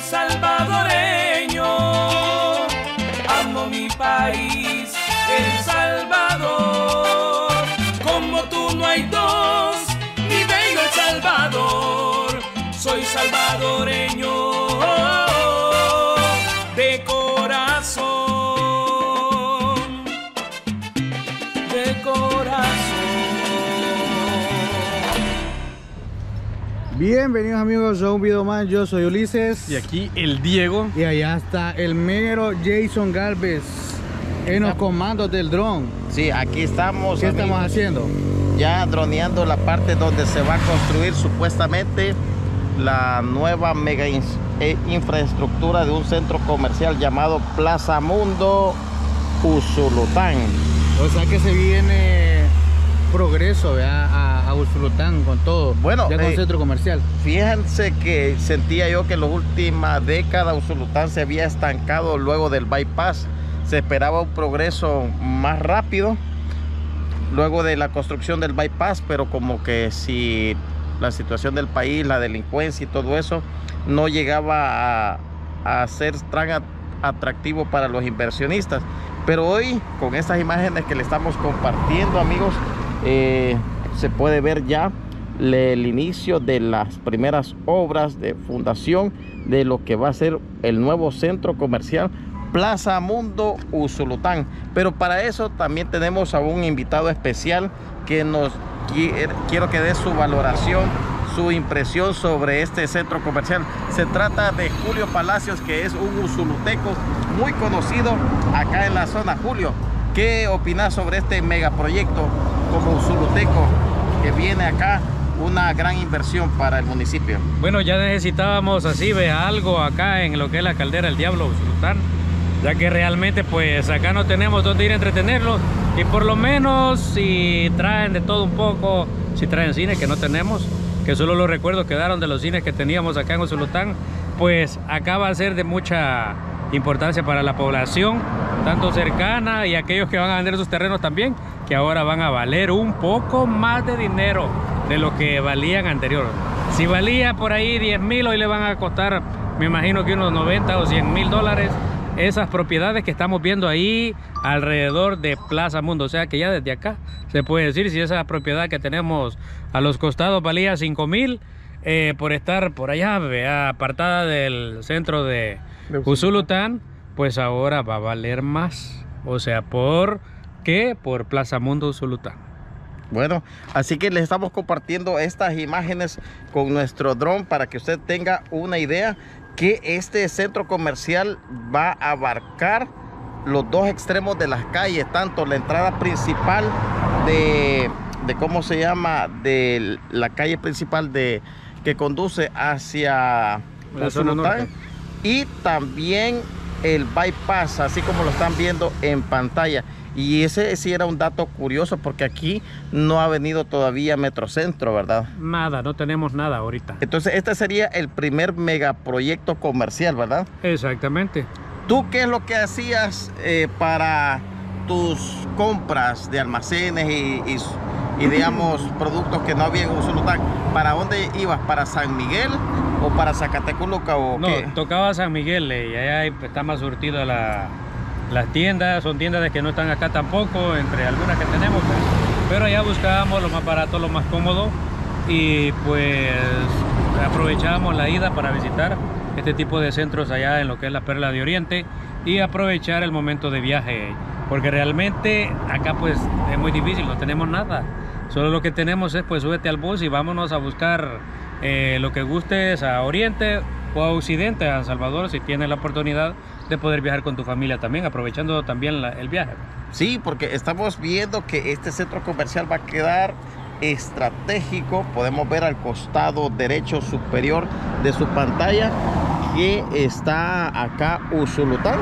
salvadoreño, Bienvenidos amigos a un video más, yo soy Ulises Y aquí el Diego. y allá está el mero Jason Galvez en los comandos del dron. Sí, aquí estamos. ¿Qué amigos, estamos haciendo? Ya droneando la parte donde se va a construir supuestamente la nueva mega eh, infraestructura de un centro comercial llamado Plaza Mundo Usulután. O sea que se viene progreso ¿verdad? a, a Usulután con todo, Bueno, ya con eh, centro comercial. Fíjense que sentía yo que en la última década Usulután se había estancado luego del bypass. Se esperaba un progreso más rápido luego de la construcción del bypass, pero como que si la situación del país, la delincuencia y todo eso no llegaba a, a ser tan at- atractivo para los inversionistas. Pero hoy, con estas imágenes que le estamos compartiendo, amigos, eh, se puede ver ya el inicio de las primeras obras de fundación de lo que va a ser el nuevo centro comercial Plaza Mundo Usulután. Pero para eso también tenemos a un invitado especial que nos quiere- quiero que dé su valoración, su impresión sobre este centro comercial. Se trata de Julio Palacios, que es un usuluteco muy conocido acá en la zona. Julio, ¿qué opinas sobre este megaproyecto como usuluteco que viene acá? Una gran inversión para el municipio. Bueno, ya necesitábamos así, ve algo acá en lo que es la caldera del Diablo Usulután, ya que realmente pues acá no tenemos dónde ir a entretenerlos y por lo menos si traen de todo un poco, si traen cine que no tenemos, que solo los recuerdos quedaron de los cines que teníamos acá en Usulután, pues acá va a ser de mucha importancia para la población, tanto cercana y aquellos que van a vender sus terrenos también, que ahora van a valer un poco más de dinero de lo que valían anterior. Si valía por ahí 10 mil, hoy le van a costar, me imagino que unos 90 o 100 mil dólares esas propiedades que estamos viendo ahí alrededor de Plaza Mundo. O sea que ya desde acá se puede decir si esa propiedad que tenemos a los costados valía 5 mil eh, por estar por allá, vea, apartada del centro de De Usulután, pues ahora va a valer más. O sea, ¿por qué? Por Plaza Mundo Usulután. Bueno, así que les estamos compartiendo estas imágenes con nuestro dron para que usted tenga una idea que este centro comercial va a abarcar los dos extremos de las calles, tanto la entrada principal de, de cómo se llama, de la calle principal de que conduce hacia La zona Usulután, y también el bypass, así como lo están viendo en pantalla. Y ese sí era un dato curioso porque aquí no ha venido todavía Metrocentro, ¿verdad? Nada, no tenemos nada ahorita. Entonces este sería el primer megaproyecto comercial, ¿verdad? Exactamente. ¿Tú qué es lo que hacías eh, para tus compras de almacenes y, y- y, digamos productos que no había en Usulután? ¿Para dónde ibas? ¿Para San Miguel o para Zacateculuca o No, qué? tocaba San Miguel eh, y allá está más surtida la, las tiendas, son tiendas de que no están acá tampoco, entre algunas que tenemos, pues. pero allá buscábamos lo más barato, lo más cómodo y pues aprovechábamos la ida para visitar este tipo de centros allá en lo que es la Perla de Oriente y aprovechar el momento de viaje, porque realmente acá pues es muy difícil, no tenemos nada. Solo lo que tenemos es pues súbete al bus y vámonos a buscar eh, lo que gustes a Oriente o a Occidente, a San Salvador, si tienes la oportunidad de poder viajar con tu familia también, aprovechando también el viaje. Sí, porque estamos viendo que este centro comercial va a quedar estratégico. Podemos ver al costado derecho superior de su pantalla que está acá Usulután.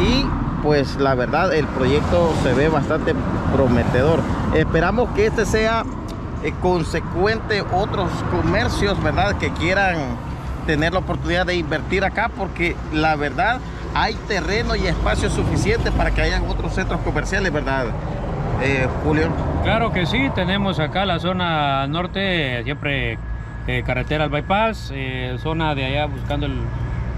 Y pues la verdad el proyecto se ve bastante prometedor. Esperamos que este sea eh, consecuente otros comercios, ¿verdad? Que quieran tener la oportunidad de invertir acá porque la verdad hay terreno y espacio suficiente para que hayan otros centros comerciales, ¿verdad, eh, Julio? Claro que sí, tenemos acá la zona norte, siempre eh, carretera al bypass, eh, zona de allá buscando el,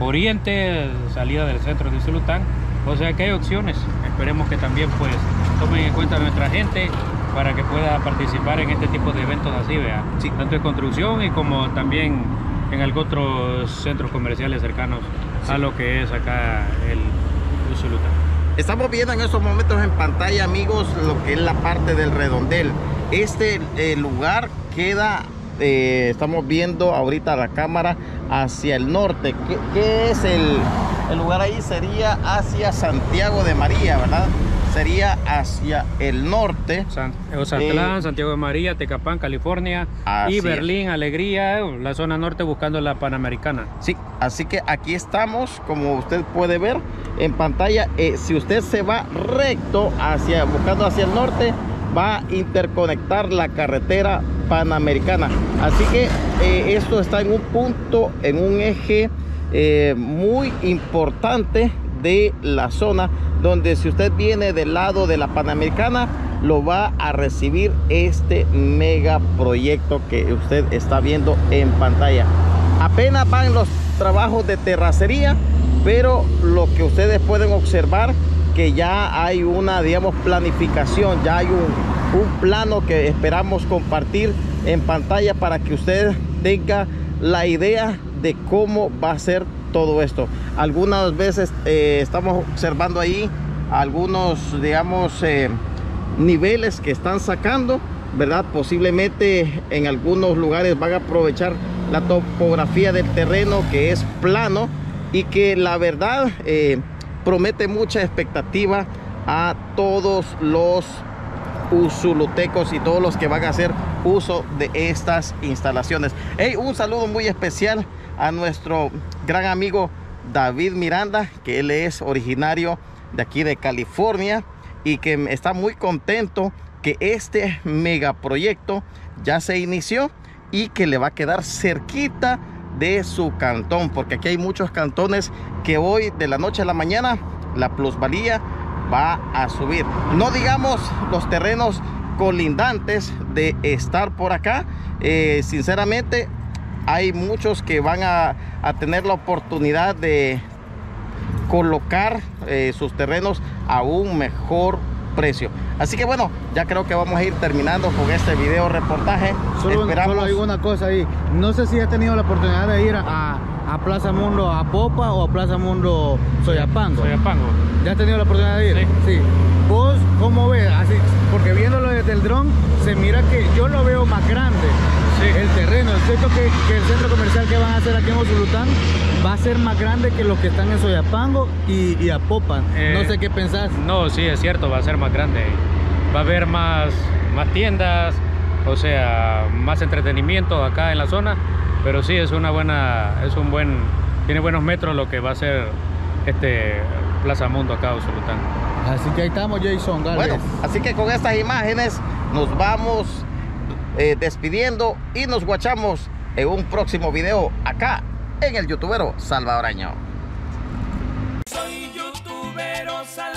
oriente, salida del centro de Usulután. O sea que hay opciones. Esperemos que también pues tomen en cuenta a nuestra gente para que pueda participar en este tipo de eventos así, vea. Sí. Tanto en construcción y como también en algunos otros centros comerciales cercanos a lo que es acá el Usulután. Estamos viendo en estos momentos en pantalla, amigos, lo que es la parte del redondel. Este eh, lugar queda, eh, estamos viendo ahorita la cámara hacia el norte. ¿Qué, qué es el, el lugar ahí? Sería hacia Santiago de María, ¿verdad? Sería hacia el norte. San, Ozatlán, Eh, Santiago de María, Tecapán, California y es. Berlín, Alegría, la zona norte buscando la Panamericana. Sí, así que aquí estamos, como usted puede ver en pantalla. eh, si usted se va recto hacia, buscando hacia el norte, va a interconectar la carretera panamericana. Así que eh, esto está en un punto, en un eje eh, muy importante de la zona, donde si usted viene del lado de la panamericana, lo va a recibir este mega proyecto que usted está viendo en pantalla. Apenas van los trabajos de terracería, pero lo que ustedes pueden observar que ya hay una, digamos, planificación, ya hay un, un plano que esperamos compartir en pantalla para que usted tenga la idea de cómo va a ser todo esto. Algunas veces eh, estamos observando ahí algunos, digamos, eh, niveles que están sacando, ¿verdad? Posiblemente en algunos lugares van a aprovechar la topografía del terreno que es plano y que la verdad eh, promete mucha expectativa a todos los usulutecos y todos los que van a hacer uso de estas instalaciones. Hey, un saludo muy especial a nuestro gran amigo David Miranda, que él es originario de aquí de California y que está muy contento que este megaproyecto ya se inició y que le va a quedar cerquita de su cantón, porque aquí hay muchos cantones que hoy de la noche a la mañana la plusvalía va a subir. No digamos los terrenos colindantes de estar por acá. Eh, sinceramente, hay muchos que van a, a tener la oportunidad de colocar eh, sus terrenos a un mejor precio. Así que bueno, ya creo que vamos a ir terminando con este video reportaje. Solo, Esperamos. solo hay una cosa ahí. No sé si has tenido la oportunidad de ir a, a Plaza Mundo a Popa o a Plaza Mundo Soyapango. Soyapango. ¿Ya has tenido la oportunidad de ir? Sí. ¿Vos cómo ves? Así, porque viéndolo desde el dron, se mira que yo lo veo más grande. Sí. El terreno. Siento que, que el centro comercial que van a hacer aquí en Osulután va a ser más grande que los que están en Soyapango y, y a Popa. Eh, no sé qué pensás. No, sí, es cierto, va a ser más grande. Va a haber más, más tiendas, o sea, más entretenimiento acá en la zona. Pero sí, es una buena, es un buen, tiene buenos metros lo que va a ser este Plaza Mundo acá, Usulután. Así que ahí estamos, Jason. Gales. Bueno, así que con estas imágenes nos vamos eh, despidiendo y nos guachamos en un próximo video acá en el youtubero salvadoreño. Soy youtubero salvadoreño,